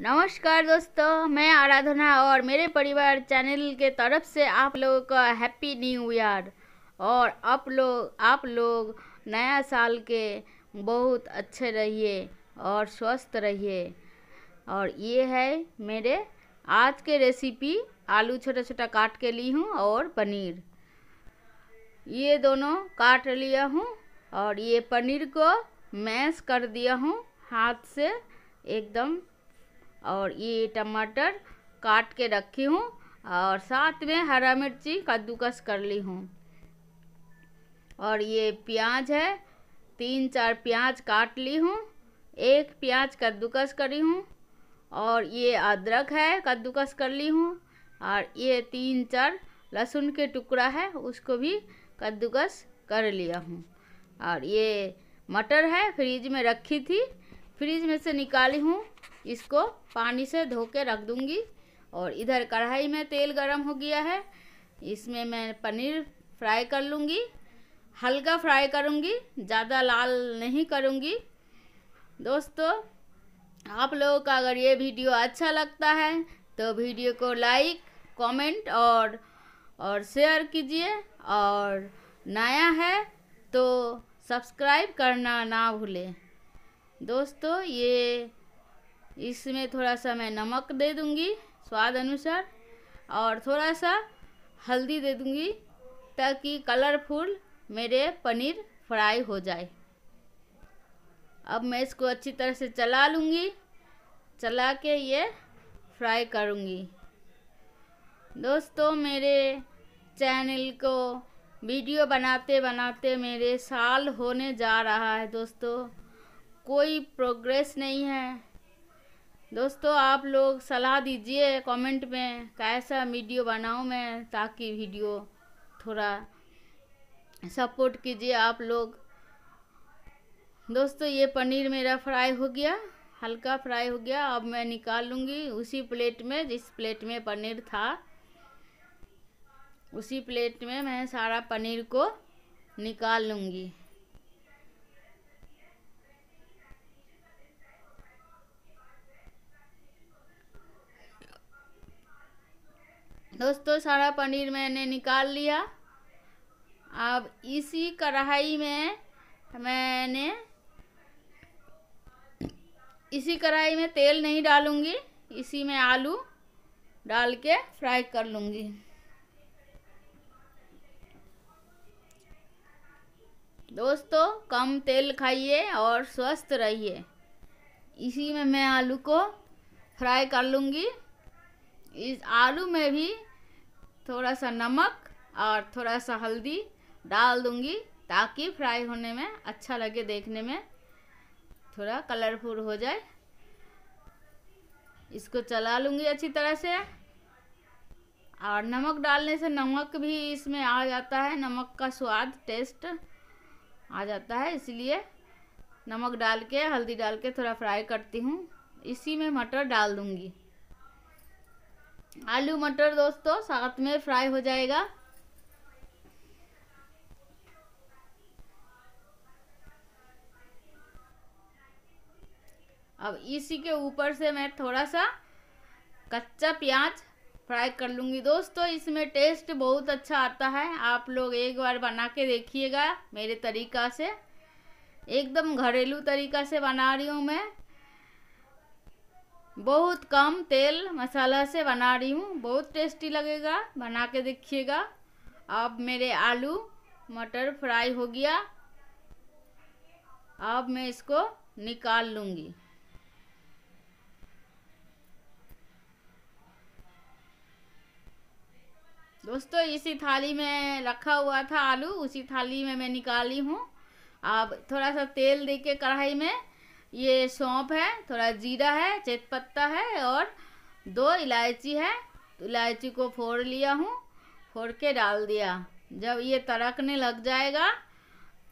नमस्कार दोस्तों, मैं आराधना और मेरे परिवार चैनल के तरफ़ से आप लोगों का हैप्पी न्यू ईयर और आप लोग आप लोग नया साल के बहुत अच्छे रहिए और स्वस्थ रहिए। और ये है मेरे आज के रेसिपी आलू छोटा छोटा काट के ली हूँ और पनीर। ये दोनों काट लिया हूँ और ये पनीर को मैश कर दिया हूँ हाथ से एकदम। और ये टमाटर काट के रखी हूँ और साथ में हरा मिर्ची कद्दूकस कर ली हूँ। और ये प्याज है, तीन चार प्याज काट ली हूँ, एक प्याज कद्दूकस करी हूँ और ये अदरक है, कद्दूकस कर ली हूँ और ये तीन चार लहसुन के टुकड़ा है, उसको भी कद्दूकस कर लिया हूँ। और ये मटर है, फ्रिज में रखी थी, फ्रिज में से निकाली हूँ इसको पानी से धो के रख दूँगी। और इधर कढ़ाई में तेल गरम हो गया है। इसमें मैं पनीर फ्राई कर लूँगी। हल्का फ्राई करूँगी, ज़्यादा लाल नहीं करूँगी। दोस्तों, आप लोगों का अगर ये वीडियो अच्छा लगता है तो वीडियो को लाइक, कमेंट और और शेयर कीजिए। और नया है तो सब्सक्राइब करना ना भूलें। दोस्तों, ये इसमें थोड़ा सा मैं नमक दे दूँगी स्वाद अनुसार और थोड़ा सा हल्दी दे दूँगी ताकि कलरफुल मेरे पनीर फ्राई हो जाए। अब मैं इसको अच्छी तरह से चला लूँगी, चला के ये फ्राई करूँगी। दोस्तों, मेरे चैनल को वीडियो बनाते बनाते मेरे साल होने जा रहा है दोस्तों। कोई प्रोग्रेस नहीं है। दोस्तों, आप लोग सलाह दीजिए कमेंट में कैसा वीडियो बनाऊँ मैं ताकि वीडियो थोड़ा सपोर्ट कीजिए आप लोग। दोस्तों, ये पनीर मेरा फ्राई हो गया, हल्का फ्राई हो गया। अब मैं निकाल लूँगी उसी प्लेट में, जिस प्लेट में पनीर था। उसी प्लेट में मैं सारा पनीर को निकाल लूँगी। दोस्तों सारा पनीर मैंने निकाल लिया। अब इसी कढ़ाई में मैंने इसी कढ़ाई में तेल नहीं डालूँगी, इसी में आलू डाल के फ्राई कर लूँगी। दोस्तों, कम तेल खाइए और स्वस्थ रहिए। इसी में मैं आलू को फ्राई कर लूँगी। इस आलू में भी थोड़ा सा नमक और थोड़ा सा हल्दी डाल दूँगी ताकि फ्राई होने में अच्छा लगे देखने में। थोड़ा कलरफुल हो जाए। इसको चला लूँगी अच्छी तरह से। और नमक डालने से नमक भी इसमें आ जाता है, नमक का स्वाद टेस्ट आ जाता है। इसलिए नमक डाल के, हल्दी डाल के थोड़ा फ्राई करती हूँ। इसी में मटर डाल दूँगी। आलू मटर दोस्तों, साथ में फ्राई हो जाएगा। अब इसी के ऊपर से मैं थोड़ा सा कच्चा प्याज फ्राई कर लूँगी। दोस्तों, इसमें टेस्ट बहुत अच्छा आता है। आप लोग एक बार बना के देखिएगा मेरे तरीका से। एकदम घरेलू तरीका से बना रही हूँ मैं। बहुत कम तेल मसाला से बना रही हूँ, बहुत टेस्टी लगेगा, बना के देखिएगा। अब मेरे आलू, मटर फ्राई हो गया। अब मैं इसको निकाल लूँगी। दोस्तों, इसी थाली में रखा हुआ था आलू, उसी थाली में मैं निकाली हूँ। अब थोड़ा सा तेल दे के कढ़ाई में ये सौंप है, थोड़ा जीरा है तेजपत्ता है और दो इलायची है। तो इलायची को फोड़ लिया हूँ, फोड़ के डाल दिया। जब ये तड़कने लग जाएगा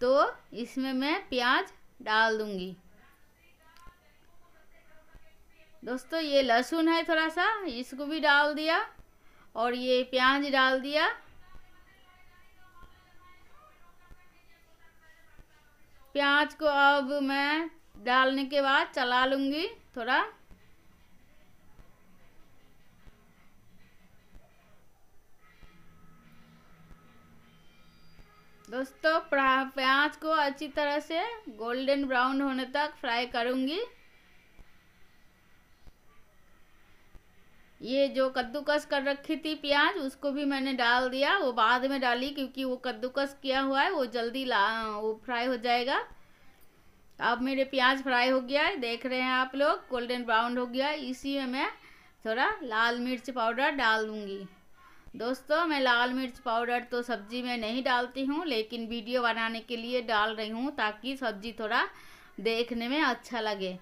तो इसमें मैं प्याज डाल दूँगी। दोस्तों, ये लहसुन है थोड़ा सा इसको भी डाल दिया और ये प्याज डाल दिया। प्याज को अब मैं डालने के बाद चला लूँगी थोड़ा। दोस्तों प्याज को अच्छी तरह से गोल्डन ब्राउन होने तक फ्राई करूँगी। ये जो कद्दूकस कर रखी थी प्याज, उसको भी मैंने डाल दिया। वो बाद में डाली क्योंकि वो कद्दूकस किया हुआ है, वो जल्दी ला, वो फ्राई हो जाएगा। अब मेरे प्याज फ्राई हो गया है, देख रहे हैं आप लोग, गोल्डन ब्राउन हो गया है। इसी में मैं थोड़ा लाल मिर्च पाउडर डाल दूँगी। दोस्तों, मैं लाल मिर्च पाउडर तो सब्ज़ी में नहीं डालती हूँ, लेकिन वीडियो बनाने के लिए डाल रही हूँ ताकि सब्ज़ी थोड़ा देखने में अच्छा लगे।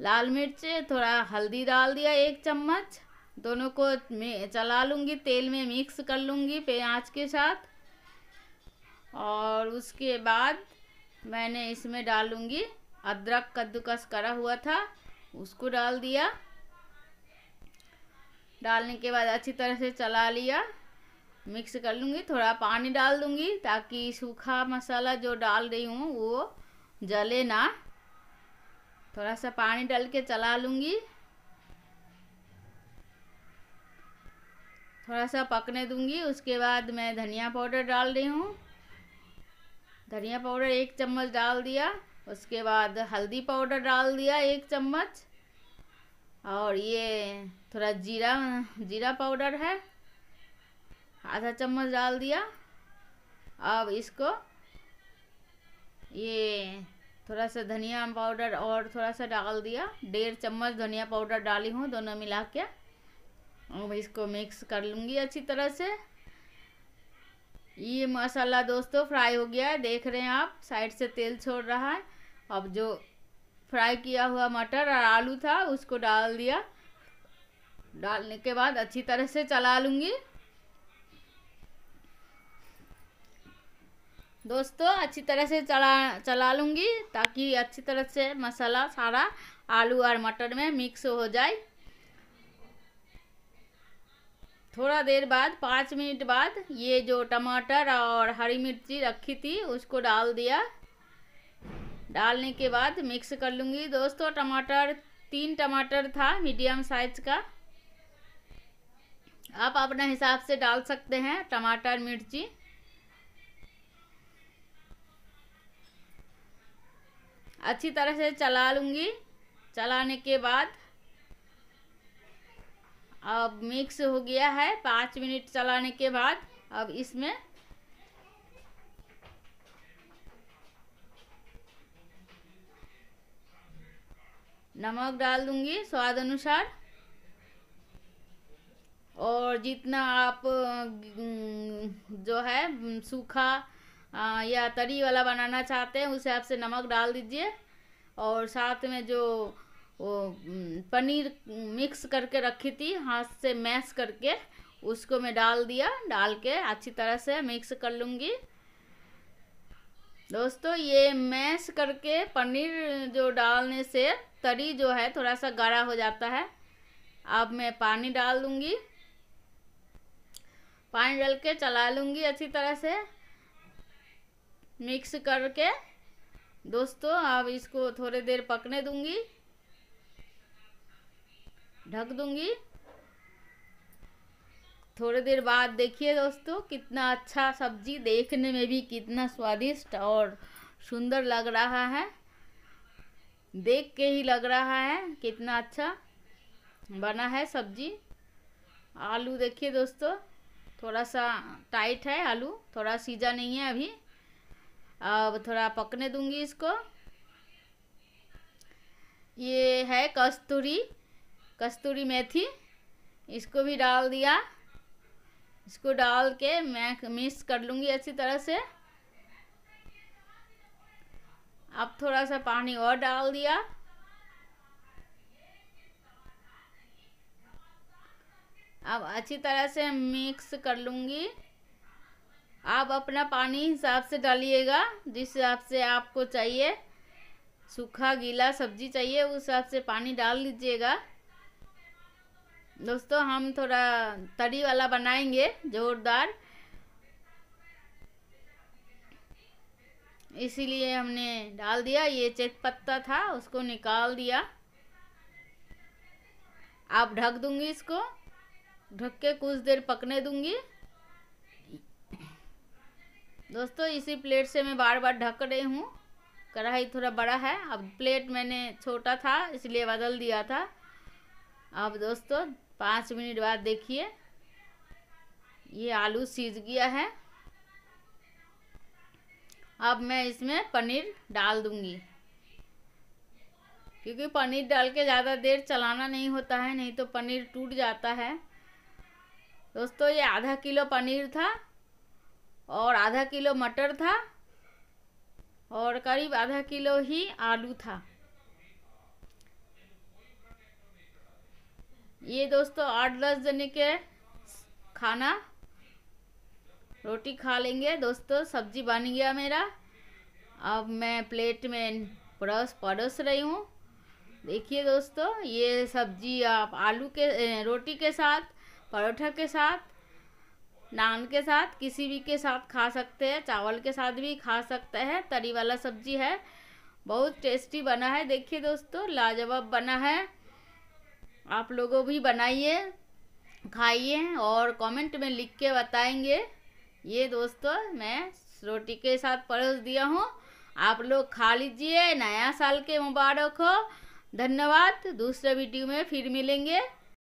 लाल मिर्च थोड़ा हल्दी डाल दिया एक चम्मच। दोनों को मैं चला लूँगी, तेल में मिक्स कर लूँगी प्याज के साथ। और उसके बाद मैंने इसमें डालूँगी अदरक कद्दूकस करा हुआ था, उसको डाल दिया। डालने के बाद अच्छी तरह से चला लिया। मिक्स कर लूँगी, थोड़ा पानी डाल दूँगी ताकि सूखा मसाला जो डाल रही हूँ वो जले ना। थोड़ा सा पानी डाल के चला लूँगी। थोड़ा सा पकने दूँगी, उसके बाद मैं धनिया पाउडर डाल रही हूँ। धनिया पाउडर एक चम्मच डाल दिया, उसके बाद हल्दी पाउडर डाल दिया एक चम्मच। और ये थोड़ा जीरा जीरा पाउडर है, आधा चम्मच डाल दिया। अब इसको ये थोड़ा सा धनिया पाउडर और थोड़ा सा डाल दिया। डेढ़ चम्मच धनिया पाउडर डाली हूँ, दोनों मिला के। अब इसको मिक्स कर लूँगी अच्छी तरह से। ये मसाला दोस्तों फ्राई हो गया है, देख रहे हैं आप, साइड से तेल छोड़ रहा है। अब जो फ्राई किया हुआ मटर और आलू था, उसको डाल दिया। डालने के बाद अच्छी तरह से चला लूँगी। दोस्तों, अच्छी तरह से चला चला लूँगी ताकि अच्छी तरह से मसाला सारा आलू और मटर में मिक्स हो जाए। थोड़ा देर बाद, पाँच मिनट बाद, ये जो टमाटर और हरी मिर्ची रखी थी, उसको डाल दिया। डालने के बाद मिक्स कर लूँगी। दोस्तों, टमाटर, तीन टमाटर था मीडियम साइज़ का। आप अपने हिसाब से डाल सकते हैं टमाटर, मिर्ची। अच्छी तरह से चला लूँगी। चलाने के बाद अब मिक्स हो गया है पाँच मिनट चलाने के बाद। अब इसमें नमक डाल दूँगी स्वाद अनुसार। और जितना आप जो है सूखा या तरी वाला बनाना चाहते हैं, उस हिसाब से नमक डाल दीजिए। और साथ में जो वो पनीर मिक्स करके रखी थी, हाथ से मैश करके, उसको मैं डाल दिया, डाल के अच्छी तरह से मिक्स कर लूँगी। दोस्तों, ये मैश करके पनीर जो डालने से तरी जो है थोड़ा सा गाढ़ा हो जाता है। अब मैं पानी डाल दूँगी। पानी डाल के चला लूँगी अच्छी तरह से। मिक्स करके। दोस्तों, अब इसको थोड़ी देर पकने दूँगी। ढक दूँगी। थोड़ी देर बाद देखिए दोस्तों, कितना अच्छा सब्ज़ी देखने में भी कितना स्वादिष्ट और सुंदर लग रहा है। देख के ही लग रहा है कितना अच्छा बना है सब्ज़ी। आलू देखिए दोस्तों, थोड़ा सा टाइट है आलू, थोड़ा सीजा नहीं है अभी। अब थोड़ा पकने दूँगी इसको। ये है कस्तूरी। कस्तूरी मेथी, इसको भी डाल दिया। इसको डाल के मैं मिक्स कर लूँगी अच्छी तरह से। अब थोड़ा सा पानी और डाल दिया। अब अच्छी तरह से मिक्स कर लूँगी। आप अपना पानी हिसाब से डालिएगा, जिस हिसाब से आपको चाहिए। सूखा गीला सब्ज़ी चाहिए, उस हिसाब से पानी डाल लीजिएगा दोस्तों, हम थोड़ा तरी वाला बनाएँगे, जोरदार। इसीलिए हमने डाल दिया, ये चेत पत्ता था, उसको निकाल दिया। आप ढक दूँगी इसको, ढक के कुछ देर पकने दूँगी। दोस्तों, इसी प्लेट से मैं बार बार ढक रही हूँ। कढ़ाई थोड़ा बड़ा है, अब प्लेट मैंने छोटा था, इसलिए बदल दिया था। अब दोस्तों पाँच मिनट बाद देखिए, ये आलू सीज गया है। अब मैं इसमें पनीर डाल दूँगी। क्योंकि पनीर डाल के ज़्यादा देर चलाना नहीं होता है, नहीं तो पनीर टूट जाता है। दोस्तों, ये आधा किलो पनीर था और आधा किलो मटर था और करीब आधा किलो ही आलू था। ये दोस्तों आठ दस जने के खाना। रोटी खा लेंगे। दोस्तों, सब्ज़ी बन गया मेरा। अब मैं प्लेट में परोस परोस रही हूँ। देखिए दोस्तों, ये सब्ज़ी आप आलू के रोटी के साथ, परोठा के साथ, नान के साथ, किसी भी के साथ खा सकते हैं, चावल के साथ भी खा सकते हैं। तरी वाला सब्ज़ी है। बहुत टेस्टी बना है। देखिए दोस्तों, लाजवाब बना है। आप लोगों भी बनाइए, खाइए और कमेंट में लिख के बताएँगे। ये दोस्तों, मैं रोटी के साथ परोस दिया हूँ। आप लोग खा लीजिए, नया साल के मुबारक हो। धन्यवाद, दूसरे वीडियो में फिर मिलेंगे।